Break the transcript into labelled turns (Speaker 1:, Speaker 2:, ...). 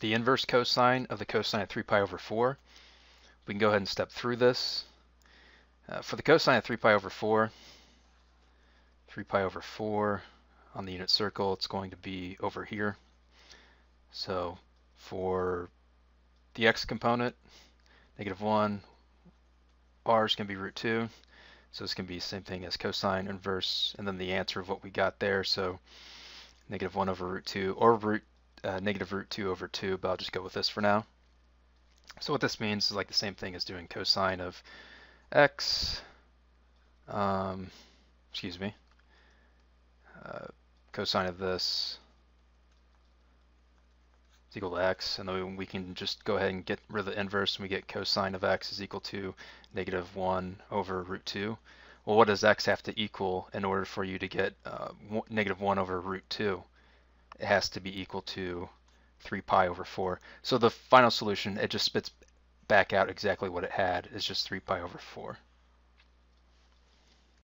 Speaker 1: the inverse cosine of the cosine of 3 pi over 4. We can go ahead and step through this. Uh, for the cosine of 3 pi over 4, 3 pi over 4 on the unit circle, it's going to be over here. So for the x component, negative 1, r is going to be root 2. So this can be the same thing as cosine inverse, and then the answer of what we got there. So negative 1 over root 2, or root uh, negative root 2 over 2, but I'll just go with this for now. So what this means is like the same thing as doing cosine of x, um, excuse me, uh, cosine of this is equal to x, and then we can just go ahead and get rid of the inverse, and we get cosine of x is equal to negative 1 over root 2. Well, what does x have to equal in order for you to get uh, negative 1 over root 2? Has to be equal to 3 pi over 4. So the final solution, it just spits back out exactly what it had, is just 3 pi over 4.